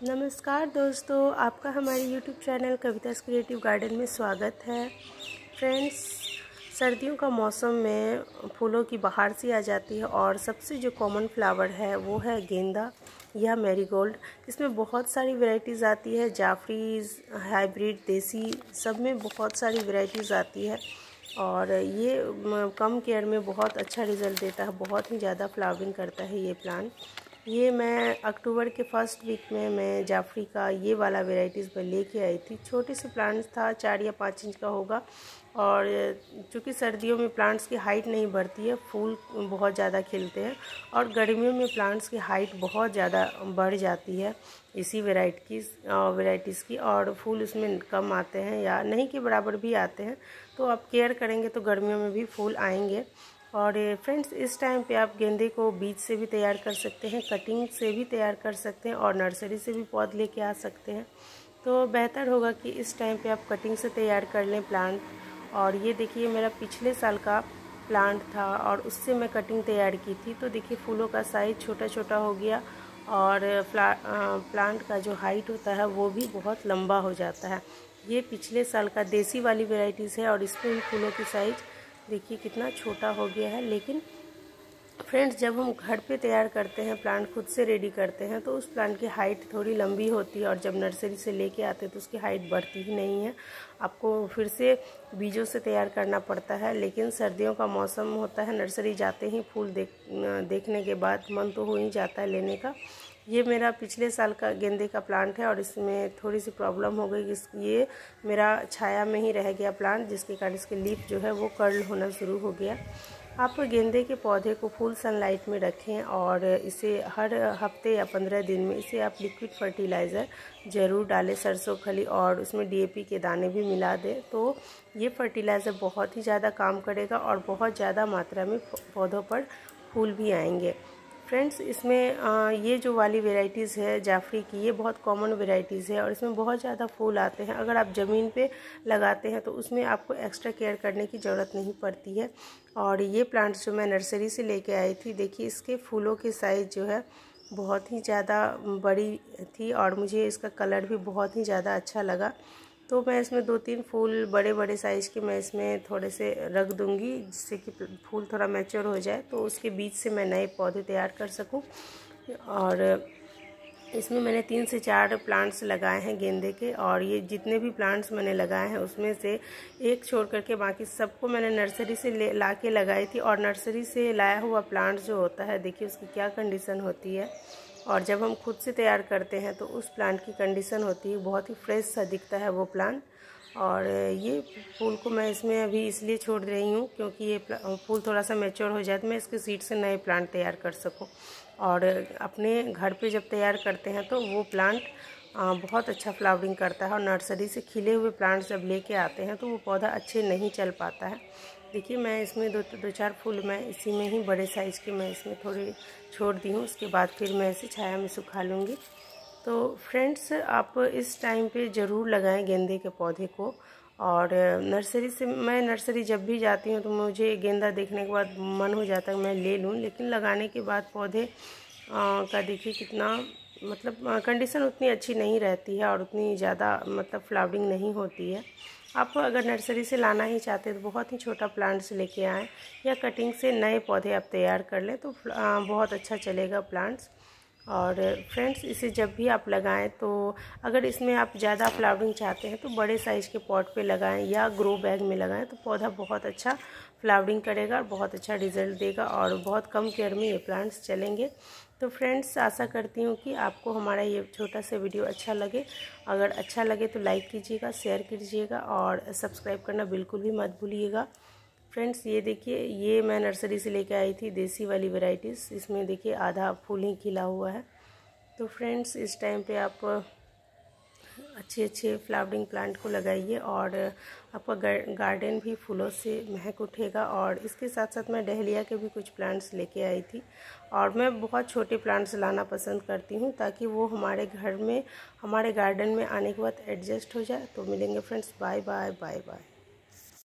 नमस्कार दोस्तों, आपका हमारे YouTube channel Kavita's creative garden में स्वागत है। फ्रेंड्स सर्दियों का मौसम में फूलों की बहार सी आ जाती है और सबसे जो कॉमन फ्लावर है, वो है गेंदा या मैरीगोल्ड इसमें बहुत सारी वैरायटीज़ आती है जाफरीज हाइब्रिड देसी, सब में बहुत सारी वैरायटीज़ आती है। और ये कम केयर में बहुत अच्छा रिज़ल्ट देता है, बहुत ही ज़्यादा फ्लावरिंग करता है ये प्लांट ये मैं अक्टूबर के फ़र्स्ट वीक में मैं जाफरी का ये वाला वेराइटीज़ में लेके आई थी। छोटे से प्लांट्स था, चार या पाँच इंच का होगा। और चूँकि सर्दियों में प्लांट्स की हाइट नहीं बढ़ती है, फूल बहुत ज़्यादा खिलते हैं और गर्मियों में प्लांट्स की हाइट बहुत ज़्यादा बढ़ जाती है इसी वेराइटी की वेराइटीज़ की। और फूल उसमें कम आते हैं या नहीं के बराबर भी आते हैं तो आप केयर करेंगे तो गर्मियों में भी फूल आएँगे। और फ्रेंड्स, इस टाइम पे आप गेंदे को बीज से भी तैयार कर सकते हैं, कटिंग से भी तैयार कर सकते हैं और नर्सरी से भी पौध लेके आ सकते हैं। तो बेहतर होगा कि इस टाइम पे आप कटिंग से तैयार कर लें प्लांट। और ये देखिए, मेरा पिछले साल का प्लांट था और उससे मैं कटिंग तैयार की थी। तो देखिए, फूलों का साइज़ छोटा छोटा हो गया और प्लांट का जो हाइट होता है, वो भी बहुत लंबा हो जाता है। ये पिछले साल का देसी वाली वेराइटीज़ है और इसमें भी फूलों की साइज़ देखिए कितना छोटा हो गया है, लेकिन फ्रेंड्स जब हम घर पे तैयार करते हैं प्लांट खुद से रेडी करते हैं तो उस प्लांट की हाइट थोड़ी लंबी होती है और जब नर्सरी से लेके आते हैं तो उसकी हाइट बढ़ती ही नहीं है। आपको फिर से बीजों से तैयार करना पड़ता है, लेकिन सर्दियों का मौसम होता है नर्सरी जाते ही फूल देख, देखने के बाद, मन तो हो ही जाता है लेने का। ये मेरा पिछले साल का गेंदे का प्लांट है और इसमें थोड़ी सी प्रॉब्लम हो गई। ये मेरा छाया में ही रह गया प्लांट, जिसके कारण इसके लीफ जो है वो कर्ल होना शुरू हो गया। आप गेंदे के पौधे को फुल सनलाइट में रखें और इसे हर हफ़्ते या पंद्रह दिन में इसे आप लिक्विड फर्टिलाइज़र ज़रूर डालें, सरसों, खली और उसमें डीएपी के दाने भी मिला दें। तो ये फर्टिलाइज़र बहुत ही ज़्यादा काम करेगा और बहुत ज़्यादा मात्रा में पौधों पर फूल भी आएँगे। फ्रेंड्स इसमें आ, ये जो वाली वेराइटीज़ है जाफरी की ये बहुत कॉमन वेराइटीज़ है और इसमें बहुत ज़्यादा फूल आते हैं। अगर आप ज़मीन पे लगाते हैं तो उसमें आपको एक्स्ट्रा केयर करने की ज़रूरत नहीं पड़ती है। और ये प्लांट्स जो मैं नर्सरी से लेके आई थी देखिए इसके फूलों की साइज़ जो है बहुत ही ज़्यादा बड़ी थी और मुझे इसका कलर भी बहुत ही ज़्यादा अच्छा लगा। तो मैं इसमें दो तीन फूल बड़े बड़े साइज़ के मैं इसमें थोड़े से रख दूँगी, जिससे कि फूल थोड़ा मैच्योर हो जाए। तो उसके बीच से मैं नए पौधे तैयार कर सकूँ। और इसमें मैंने तीन से चार प्लांट्स लगाए हैं गेंदे के, और ये जितने भी प्लांट्स मैंने लगाए हैं, उसमें से एक छोड़ करके बाकी सबको मैंने नर्सरी से ले ला के लगाई थी। और नर्सरी से लाया हुआ प्लांट जो होता है, देखिए उसकी क्या कंडीशन होती है। और जब हम खुद से तैयार करते हैं तो उस प्लांट की कंडीशन होती है, बहुत ही फ्रेश सा दिखता है वो प्लांट और ये फूल को मैं इसमें अभी इसलिए छोड़ रही हूँ क्योंकि ये फूल थोड़ा सा मेच्योर हो जाए तो मैं इसके सीड से नए प्लांट तैयार कर सकूँ। और अपने घर पे जब तैयार करते हैं तो वो प्लांट बहुत अच्छा फ्लावरिंग करता है और नर्सरी से खिले हुए प्लांट्स जब लेके आते हैं तो वो पौधा अच्छे नहीं चल पाता है। देखिए मैं इसमें दो दो चार फूल मैं इसी में ही बड़े साइज़ के मैं इसमें थोड़े छोड़ दी हूँ। उसके बाद फिर मैं इसे छाया में सुखा लूँगी। तो फ्रेंड्स आप इस टाइम पे ज़रूर लगाएँ गेंदे के पौधे को। और नर्सरी से मैं नर्सरी जब भी जाती हूँ तो मुझे गेंदा देखने के बाद मन हो जाता है मैं ले लूँ लेकिन लगाने के बाद पौधे आ, का देखिए कितना मतलब कंडीशन उतनी अच्छी नहीं रहती है और उतनी ज़्यादा मतलब फ्लावरिंग नहीं होती है। आप अगर नर्सरी से लाना ही चाहते हैं तो बहुत ही छोटा प्लांट्स लेके आएँ या कटिंग से नए पौधे आप तैयार कर लें तो बहुत अच्छा चलेगा प्लांट्स और फ्रेंड्स इसे जब भी आप लगाएँ तो अगर इसमें आप ज़्यादा फ्लावरिंग चाहते हैं तो बड़े साइज़ के पॉट पे लगाएँ या ग्रो बैग में लगाएँ तो पौधा बहुत अच्छा फ्लावरिंग करेगा और बहुत अच्छा रिज़ल्ट देगा और बहुत कम केयर में ये प्लांट्स चलेंगे। तो फ्रेंड्स, आशा करती हूँ कि आपको हमारा ये छोटा सा वीडियो अच्छा लगे। अगर अच्छा लगे तो लाइक कीजिएगा, शेयर कीजिएगा और सब्सक्राइब करना बिल्कुल भी मत भूलिएगा। फ्रेंड्स, ये देखिए, ये मैं नर्सरी से लेके आई थी, देसी वाली वेराइटीज़ इसमें देखिए आधा फूल ही खिला हुआ है। तो फ्रेंड्स, इस टाइम पे आप अच्छे अच्छे फ्लावरिंग प्लांट को लगाइए और आपका गार्डन भी फूलों से महक उठेगा और इसके साथ साथ मैं डहलिया के भी कुछ प्लांट्स लेके आई थी और मैं बहुत छोटे प्लांट्स लाना पसंद करती हूँ ताकि वो हमारे घर में, हमारे गार्डन में आने के बाद एडजस्ट हो जाए। तो मिलेंगे friends bye bye bye bye